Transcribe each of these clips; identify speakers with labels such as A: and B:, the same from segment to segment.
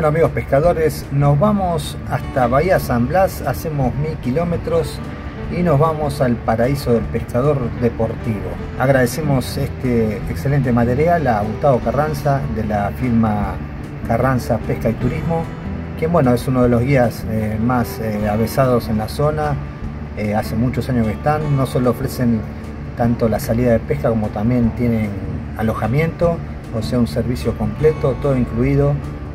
A: Bueno amigos pescadores, nos vamos hasta Bahía San Blas, hacemos mil kilómetros y nos vamos al paraíso del pescador deportivo. Agradecemos este excelente material a Gustavo Carranza de la firma Carranza Pesca y Turismo, quien bueno es uno de los guías eh, más eh, avesados en la zona, eh, hace muchos años que están, no solo ofrecen tanto la salida de pesca como también tienen alojamiento, o sea un servicio completo, todo incluido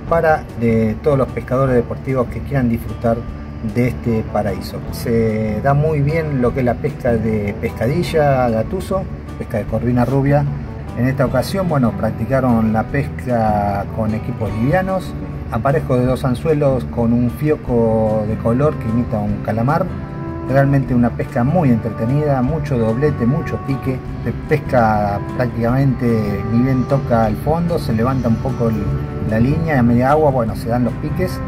A: para de todos los pescadores deportivos que quieran disfrutar de este paraíso. Se da muy bien lo que es la pesca de pescadilla, gatuso, pesca de corvina rubia. En esta ocasión, bueno, practicaron la pesca con equipos livianos, aparejo de dos anzuelos con un fioco de color que imita un calamar. Realmente una pesca muy entretenida, mucho doblete, mucho pique. De pesca prácticamente ni bien toca el fondo, se levanta un poco la línea a media agua, bueno, se dan los piques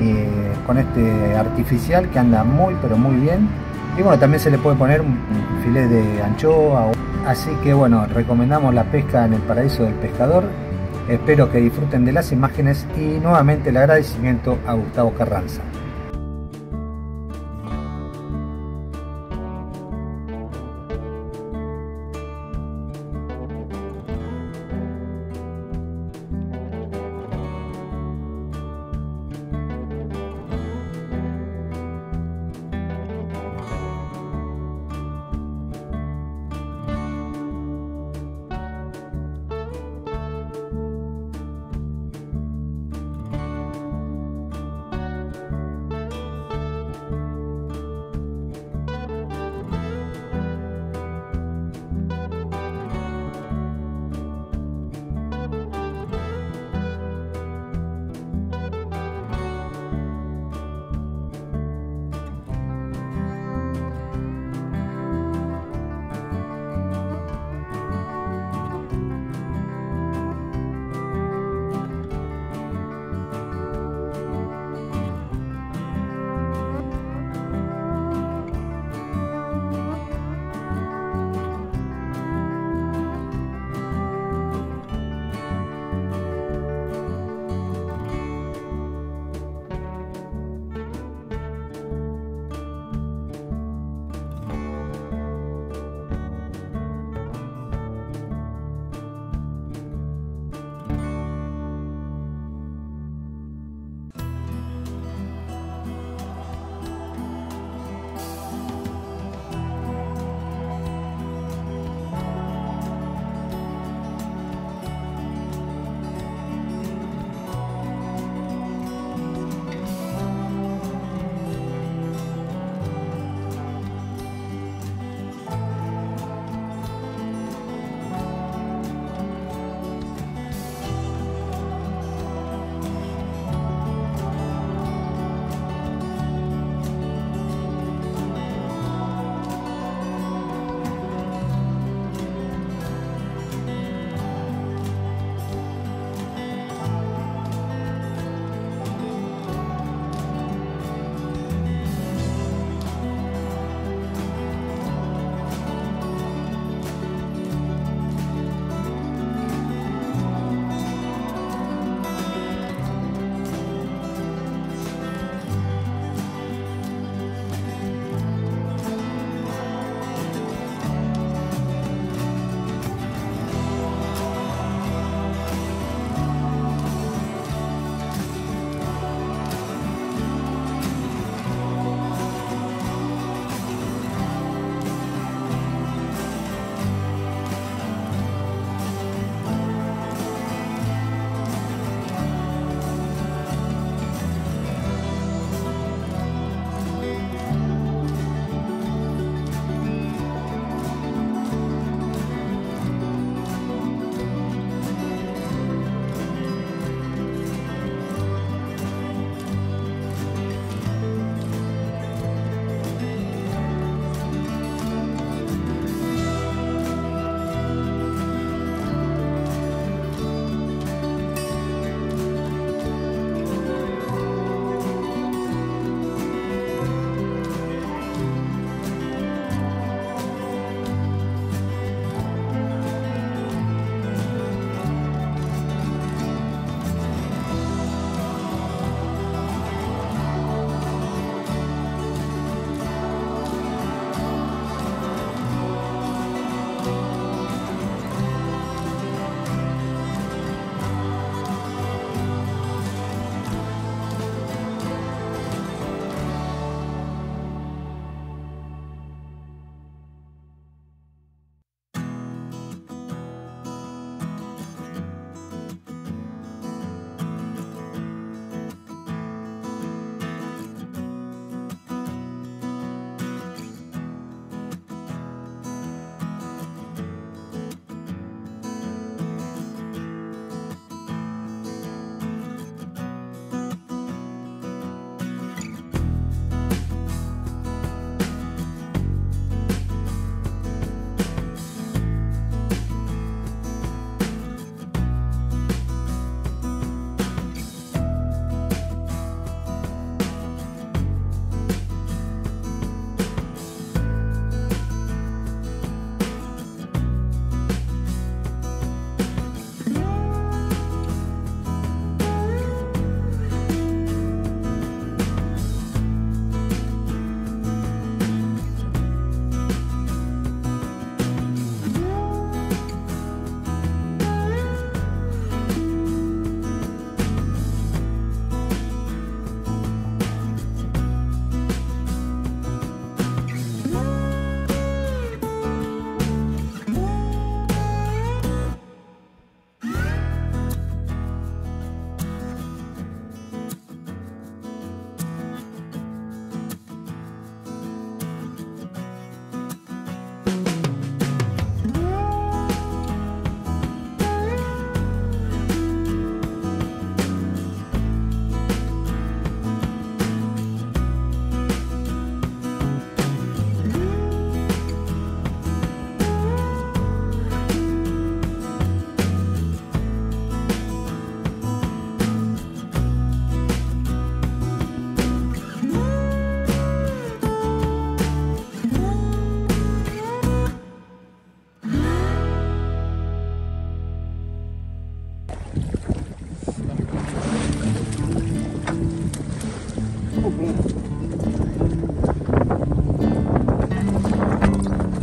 A: eh, con este artificial que anda muy pero muy bien. Y bueno también se le puede poner un filet de anchoa así que bueno recomendamos la pesca en el paraíso del pescador. Espero que disfruten de las imágenes y nuevamente el agradecimiento a Gustavo Carranza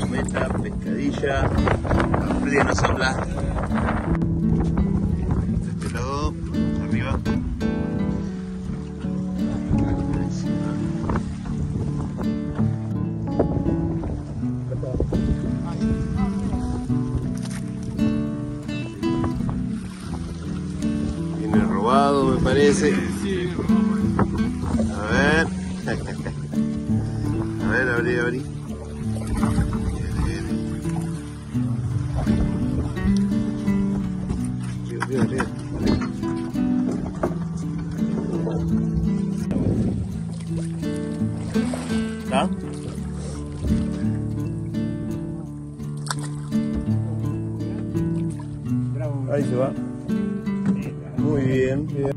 B: Meta, pescadilla, a pleno San Blas. De este lado, arriba. Viene robado, me parece. A ver, abrí, abrí. Arriba, arriba, arriba. ¿Está? Ahí se va. Muy bien, bien.